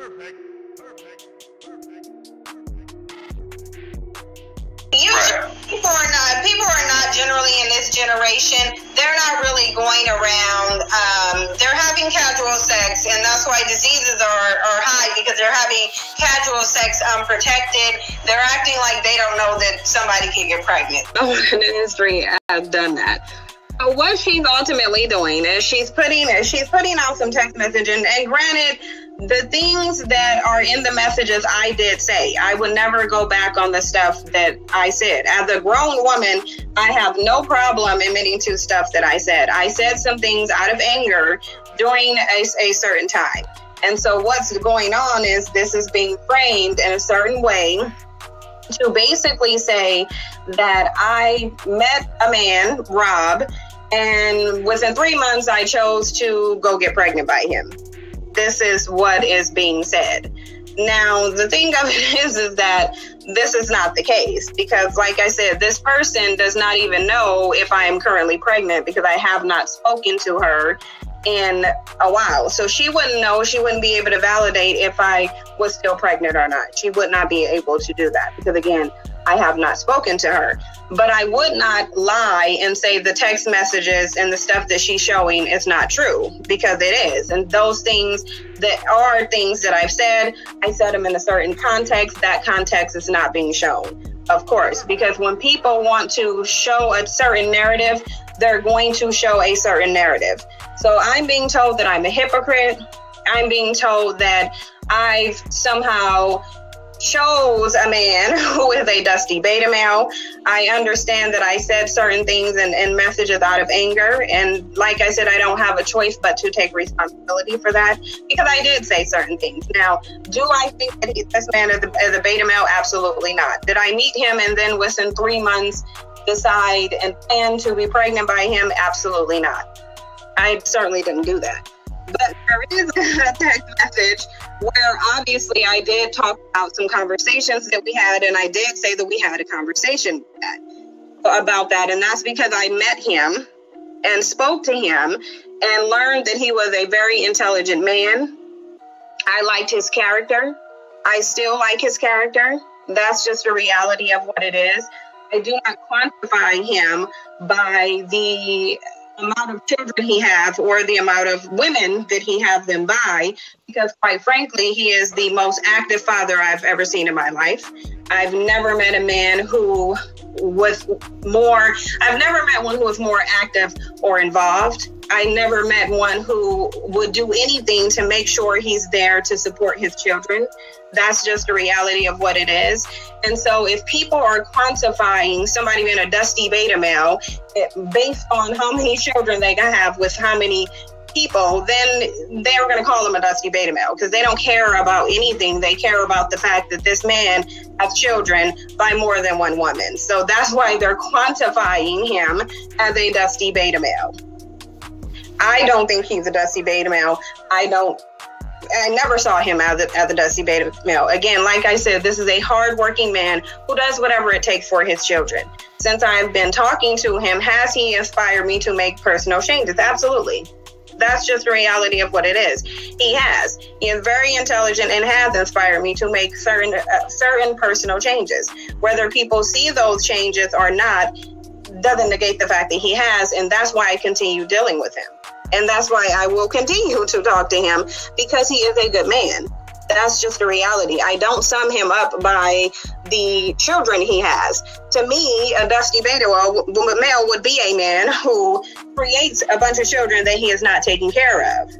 Perfect. Perfect. Perfect. Usually, people are not people are not generally in this generation. They're not really going around. Um, they're having casual sex, and that's why diseases are, are high because they're having casual sex unprotected. They're acting like they don't know that somebody can get pregnant. No one in history has done that. What she's ultimately doing is she's putting she's putting out some text messaging, and granted, the things that are in the messages I did say, I would never go back on the stuff that I said. As a grown woman, I have no problem admitting to stuff that I said. I said some things out of anger during a, a certain time. And so what's going on is this is being framed in a certain way to basically say that I met a man, Rob, and within three months I chose to go get pregnant by him this is what is being said. Now, the thing of it is, is that this is not the case because, like I said, this person does not even know if I am currently pregnant because I have not spoken to her in a while. So she wouldn't know, she wouldn't be able to validate if I was still pregnant or not. She would not be able to do that because, again, I have not spoken to her. But I would not lie and say the text messages and the stuff that she's showing is not true because it is. And those things that are things that I've said, I said them in a certain context. That context is not being shown, of course, because when people want to show a certain narrative, they're going to show a certain narrative. So I'm being told that I'm a hypocrite. I'm being told that I've somehow chose a man is a dusty beta male. I understand that I said certain things and, and messages out of anger. And like I said, I don't have a choice but to take responsibility for that because I did say certain things. Now, do I think that this man is a beta male? Absolutely not. Did I meet him and then within three months decide and plan to be pregnant by him? Absolutely not. I certainly didn't do that. But there is a text message where obviously I did talk about some conversations that we had, and I did say that we had a conversation about that. And that's because I met him and spoke to him and learned that he was a very intelligent man. I liked his character. I still like his character. That's just a reality of what it is. I do not quantify him by the amount of children he has or the amount of women that he has them by because quite frankly he is the most active father i've ever seen in my life i've never met a man who was more i've never met one who was more active or involved I never met one who would do anything to make sure he's there to support his children. That's just the reality of what it is. And so, if people are quantifying somebody being a dusty beta male based on how many children they have with how many people, then they're going to call him a dusty beta male because they don't care about anything. They care about the fact that this man has children by more than one woman. So that's why they're quantifying him as a dusty beta male. I don't think he's a dusty beta male. I don't. I never saw him as a, as a dusty beta male. Again, like I said, this is a hardworking man who does whatever it takes for his children. Since I've been talking to him, has he inspired me to make personal changes? Absolutely. That's just the reality of what it is. He has. He is very intelligent and has inspired me to make certain uh, certain personal changes. Whether people see those changes or not doesn't negate the fact that he has, and that's why I continue dealing with him. And that's why I will continue to talk to him because he is a good man. That's just the reality. I don't sum him up by the children he has. To me, a dusty beta male would be a man who creates a bunch of children that he is not taking care of.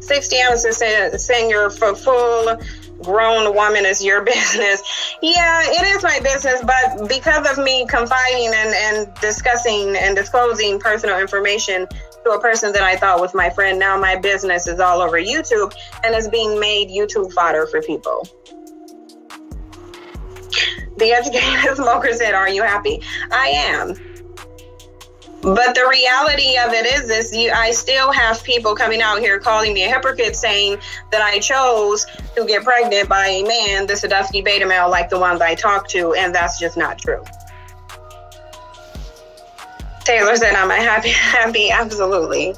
60 ounces senior for full grown woman is your business. Yeah, it is my business, but because of me confiding and, and discussing and disclosing personal information a person that I thought was my friend, now my business is all over YouTube and is being made YouTube fodder for people. The educated smoker said, Are you happy? I am. But the reality of it is this you, I still have people coming out here calling me a hypocrite saying that I chose to get pregnant by a man, the Sadusky beta male like the ones I talked to, and that's just not true. Taylor said, "I'm a happy, happy, absolutely."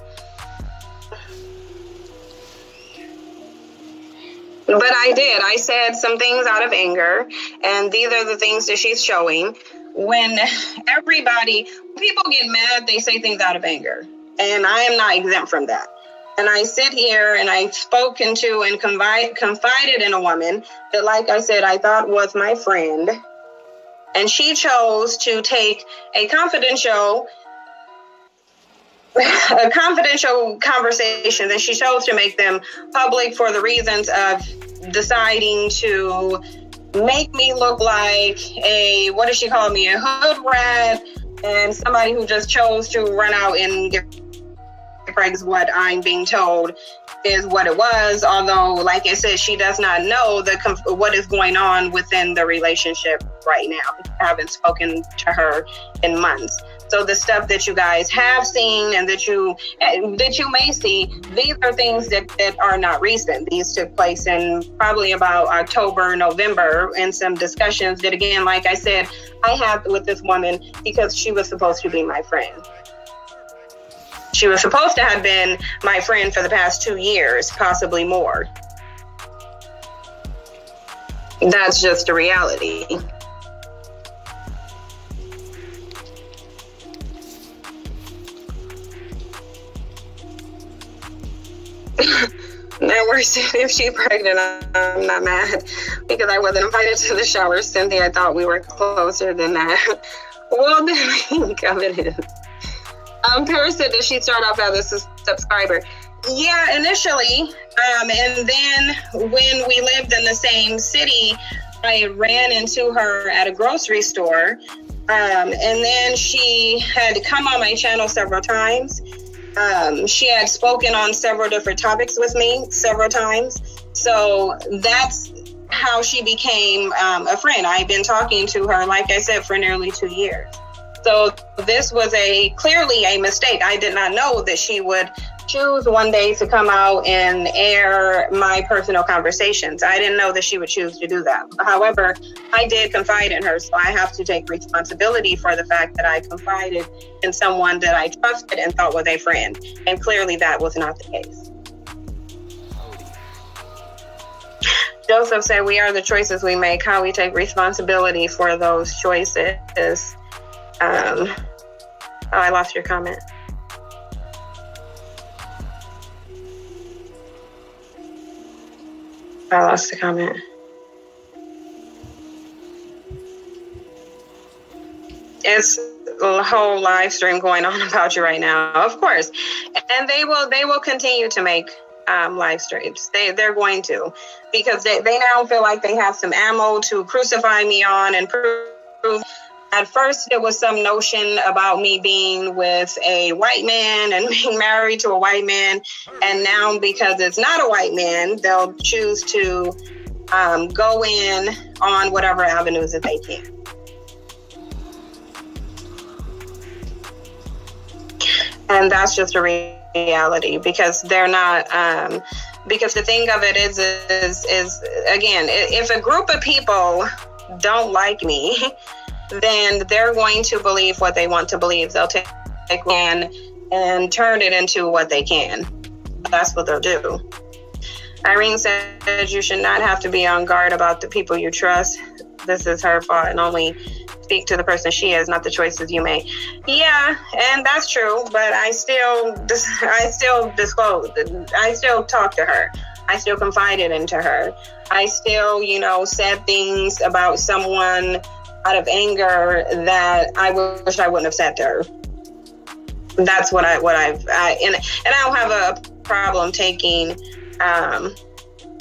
But I did. I said some things out of anger, and these are the things that she's showing. When everybody, people get mad, they say things out of anger, and I am not exempt from that. And I sit here and I've spoken to and confide, confided in a woman that, like I said, I thought was my friend and she chose to take a confidential a confidential conversation that she chose to make them public for the reasons of deciding to make me look like a what does she call me? A hood rat and somebody who just chose to run out and give Craig's what I'm being told is what it was. Although, like I said, she does not know the what is going on within the relationship right now. I haven't spoken to her in months. So the stuff that you guys have seen and that you eh, that you may see, these are things that, that are not recent. These took place in probably about October, November, and some discussions that again, like I said, I had with this woman because she was supposed to be my friend. She was supposed to have been my friend for the past two years, possibly more. That's just a reality. Now, worse, if she's pregnant, I'm not mad because I wasn't invited to the shower. Cynthia, I thought we were closer than that. well, the think of it is. Um, Paris said, did she start off as a subscriber? Yeah, initially. Um, and then when we lived in the same city, I ran into her at a grocery store. Um, and then she had come on my channel several times um, she had spoken on several different topics with me several times. So that's how she became um, a friend. I've been talking to her, like I said, for nearly two years. So this was a clearly a mistake. I did not know that she would choose one day to come out and air my personal conversations. I didn't know that she would choose to do that. However, I did confide in her, so I have to take responsibility for the fact that I confided in someone that I trusted and thought was a friend. And clearly that was not the case. Joseph said, We are the choices we make, how we take responsibility for those choices. Um, oh, I lost your comment. I lost the comment. It's a whole live stream going on about you right now, of course, and they will they will continue to make um, live streams. They they're going to because they, they now feel like they have some ammo to crucify me on and prove at first there was some notion about me being with a white man and being married to a white man. And now because it's not a white man they'll choose to um, go in on whatever avenues that they can. And that's just a reality because they're not um, because the thing of it is is is again if a group of people don't like me then they're going to believe what they want to believe. They'll take one and turn it into what they can. That's what they'll do. Irene said you should not have to be on guard about the people you trust. This is her fault and only speak to the person she is, not the choices you make. Yeah, and that's true, but I still I still disclose. I still talk to her. I still confided into her. I still, you know, said things about someone out of anger that I wish I wouldn't have said to her. That's what I what I've I, and and I don't have a problem taking um,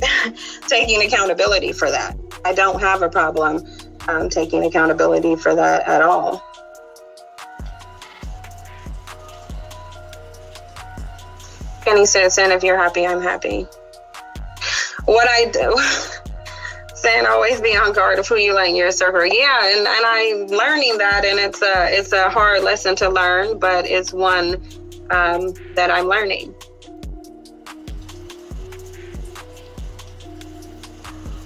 taking accountability for that. I don't have a problem um, taking accountability for that at all. Kenny citizen, if you're happy, I'm happy." What I do. saying always be on guard of who you let in your circle. Yeah, and, and I'm learning that, and it's a it's a hard lesson to learn, but it's one um, that I'm learning.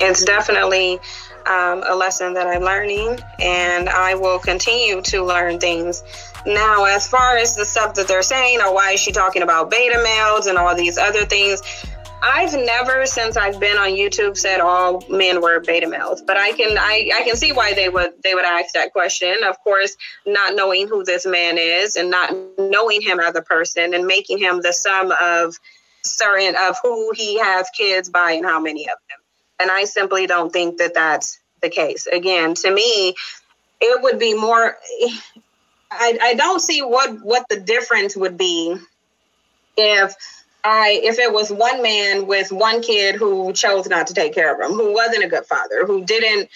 It's definitely um, a lesson that I'm learning, and I will continue to learn things. Now, as far as the stuff that they're saying, or why is she talking about beta males and all these other things? I've never, since I've been on YouTube, said all men were beta males, but I can I, I can see why they would they would ask that question. Of course, not knowing who this man is and not knowing him as a person and making him the sum of certain of who he has kids by and how many of them. And I simply don't think that that's the case. Again, to me, it would be more. I, I don't see what what the difference would be if If it was one man with one kid who chose not to take care of him, who wasn't a good father, who didn't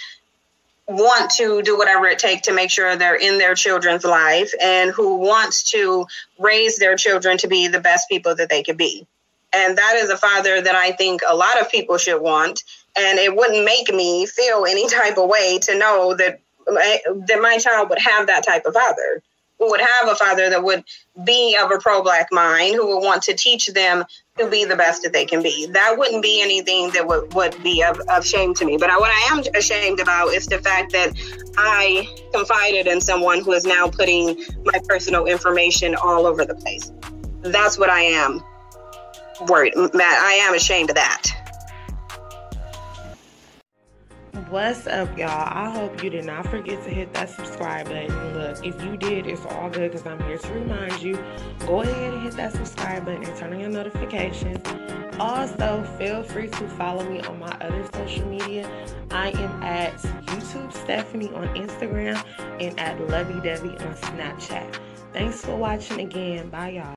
want to do whatever it takes to make sure they're in their children's life and who wants to raise their children to be the best people that they could be. And that is a father that I think a lot of people should want. And it wouldn't make me feel any type of way to know that my, that my child would have that type of father would have a father that would be of a pro black mind, who would want to teach them to be the best that they can be. That wouldn't be anything that would, would be of, of shame to me. But what I am ashamed about is the fact that I confided in someone who is now putting my personal information all over the place. That's what I am worried, Matt. I am ashamed of that. What's up, y'all? I hope you did not forget to hit that subscribe button. Look, if you did, it's all good because I'm here to remind you. Go ahead and hit that subscribe button and turn on your notifications. Also, feel free to follow me on my other social media. I am at YouTube Stephannie on Instagram and at Lovey Debbie on Snapchat. Thanks for watching again. Bye, y'all.